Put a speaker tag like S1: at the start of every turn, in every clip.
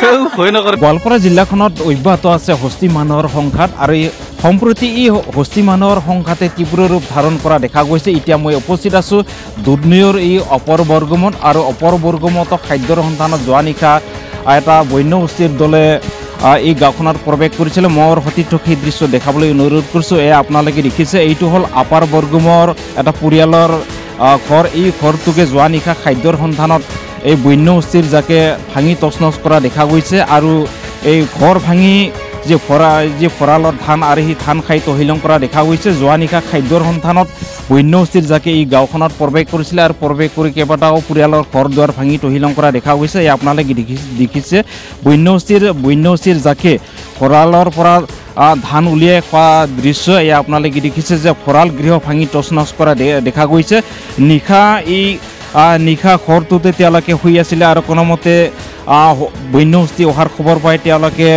S1: কেউ হয়ে গোৱালপাৰা জিলাখনত অব্যাহত আছে হস্তি মানুহৰ সংঘাত আৰু এই সম্প্ৰতি এই হস্তি মানুহৰ সংঘাতে তীব্ৰ ৰূপ ধাৰণ কৰা দেখা গৈছে। এতিয়া মই উপস্থিত আছোঁ দুধনৈৰ এই অপৰ বৰ্গমত আৰু অপৰ বৰ্গমত খাদ্যৰ সন্ধানত যোৱা নিশা এটা বন্য গোষ্ঠীৰ দলে এই গাঁওখনত প্ৰৱেশ কৰিছিলে। মোৰ সতীৰ্থক সেই দৃশ্য দেখাবলৈ অনুৰোধ কৰিছোঁ। এয়া আপোনালোকে দেখিছে। এইটো হ'ল আপাৰ বৰ্গমৰ এটা পৰিয়ালৰ ঘৰ। এই ঘৰটোকে যোৱা নিশা খাদ্যৰ সন্ধানত এই বন্য গোষ্ঠীৰ যাকে ভাঙি তছনছ কৰা দেখা গৈছে আৰু এই ঘৰ ভাঙি যি ভৰা যি ভঁৰালত ধান আৰু সেই ধান খাই তহিলং কৰা দেখা গৈছে। যোৱা নিশা খাদ্যৰ সন্ধানত বন্য যাকে এই গাঁওখনত প্ৰৱেশ কৰিছিলে আৰু প্ৰৱেশ কৰি কেইবাটাও পৰিয়ালৰ ঘৰ দুৱাৰ ভাঙি তহিলং কৰা দেখা গৈছে। এই আপোনালোকে দেখি দেখিছে বন্য গোষ্ঠীৰ বন্য ভঁৰালৰ পৰা ধান উলিয়াই খোৱা দৃশ্য এয়া আপোনালোকে দেখিছে যে ভঁৰাল গৃহ ভাঙি তছনছ কৰা দে- দেখা গৈছে। নিশা এই নিশা ঘৰটোতে তেওঁলোকে শুই আছিলে আৰু কোনোমতে বন্য অহাৰ খবৰ পাই তেওঁলোকে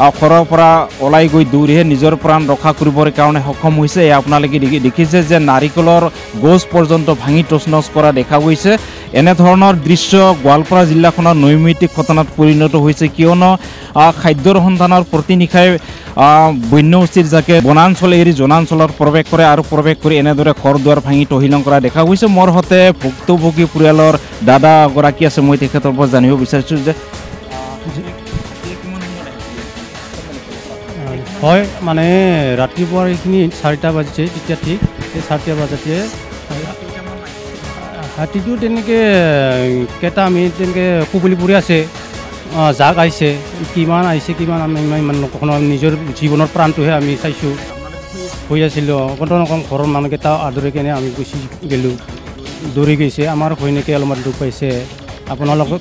S1: ঘৰৰ পৰা ওলাই গৈ দৌৰিহে নিজৰ প্ৰাণ ৰক্ষা কৰিবৰ কাৰণে সক্ষম হৈছে। এয়া আপোনালোকে দেখি দেখিছে যে নাৰিকলৰ গছ পৰ্যন্ত ভাঙি তছনছ কৰা দেখা গৈছে। এনেধৰণৰ দৃশ্য গোৱালপাৰা জিলাখনৰ নৈমিত্তিক ঘটনাত পৰিণত হৈছে। কিয়নো খাদ্যৰ সন্ধানৰ প্ৰতি নিশাই বন্য গোষ্ঠীৰ যাকে বনাঞ্চল এৰি জনাঞ্চলত প্ৰৱেশ কৰে আৰু প্ৰৱেশ কৰি এনেদৰে ঘৰ দুৱাৰ ভাঙি তহিলং কৰা দেখা গৈছে। মোৰ সতে ভুক্তভোগী পৰিয়ালৰ দাদা এগৰাকী আছে। মই তেখেতৰ পৰা জানিব বিচাৰিছোঁ যে
S2: হয় মানে ৰাতিপুৱাৰ এইখিনি চাৰিটা বাজিছে তেতিয়া ঠিক। সেই চাৰিটা বজাতে হাতীটো তেনেকৈ কেইটা আমি তেনেকৈ কুবলি পৰি আছে জাক আহিছে কিমান আহিছে কিমান আমি ইমান আমি নিজৰ জীৱনৰ প্ৰাণটোহে আমি চাইছোঁ। হৈ আছিলোঁ অকণ অকণ ঘৰৰ মানুহকেইটা আদৰি কেনে আমি গুচি গ'লোঁ। দৌৰি গৈছে আমাৰ ঘৈণীয়েকে অলপমান দুখ পাইছে। আপোনালোকক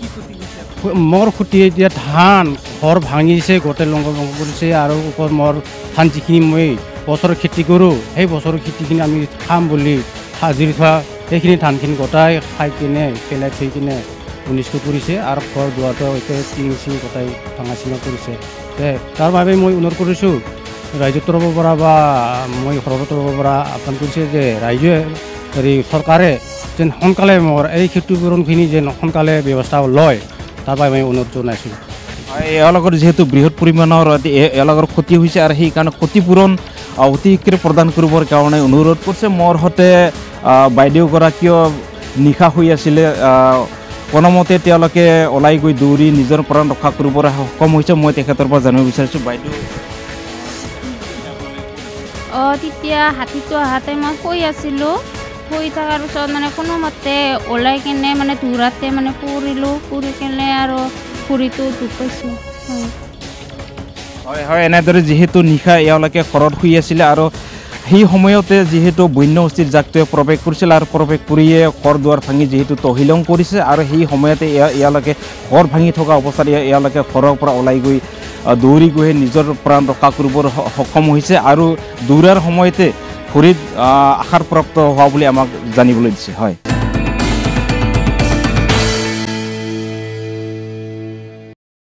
S2: মোৰ খুটি এতিয়া ধান। ঘৰ ভাঙিছে গোটেই লংগ লংগ কৰিছে আৰু ওপৰত মোৰ ধান যিখিনি মই বছৰৰ খেতি কৰোঁ সেই বছৰৰ খেতিখিনি আমি খাম বুলি সাজিৰি থোৱা সেইখিনি ধানখিনি গোটাই খাই কিনে পেলাই থৈ কিনে অনিষ্ট কৰিছে আৰু ঘৰ দুৱাৰটো এতিয়া টিং চিং গোটাই ভাঙা চিঙা কৰিছে। তাৰ বাবে মই অনুৰোধ কৰিছোঁ ৰাইজৰ তৰফৰ পৰা বা মই ঘৰৰ তৰফৰ পৰা আহ্বান কৰিছে যে ৰাইজে হেৰি চৰকাৰে যেন সোনকালে মোৰ এই ক্ষতিপূৰণখিনি যেন সোনকালে ব্যৱস্থা লয় তাৰ বাবে মই অনুৰোধ জনাইছোঁ।
S1: এওঁলোকৰ যিহেতু বৃহৎ পৰিমাণৰ এওঁলোকৰ ক্ষতি হৈছে আৰু সেইকাৰণে ক্ষতিপূৰণ অতি শীঘ্ৰে প্ৰদান কৰিবৰ কাৰণে অনুৰোধ কৰিছে। মোৰ সতে বাইদেউগৰাকীও নিশা হৈ আছিলে। কোনোমতে তেওঁলোকে ওলাই গৈ দৌৰি নিজৰ প্ৰাণ ৰক্ষা কৰিবলৈ সক্ষম হৈছে মই তেখেতৰ পৰা জানিব বিচাৰিছোঁ। বাইদেউ।
S3: অঁ তেতিয়া হাতীটো অহাতে মই শুই আছিলোঁ। শুই থকাৰ পিছত মানে কোনোমতে ওলাই কিনে মানে দূৰতে মানে পৰিলোঁ পৰি কিনে আৰু দুখ পাইছোঁ। হয়।
S1: হয় এনেদৰে যিহেতু নিশা এওঁলোকে ঘৰত শুই আছিলে আৰু সেই সময়তে যিহেতু বন্য গোষ্ঠীৰ জাকটোৱে প্ৰৱেশ কৰিছিল আৰু প্ৰৱেশ কৰিয়ে ঘৰ দুৱাৰ ভাঙি যিহেতু তহিলং কৰিছে আৰু সেই সময়তে এওঁলোকে ঘৰ ভাঙি থকা অৱস্থাত এওঁলোকে ঘৰৰ পৰা ওলাই গৈ দৌৰি গৈ নিজৰ প্ৰাণ ৰক্ষা কৰিবৰ স- সক্ষম হৈছে আৰু দৌৰাৰ সময়তে ভৰিত আহ, আঘাতপ্ৰাপ্ত হোৱা বুলি আমাক জানিবলৈ দিছে। হয়।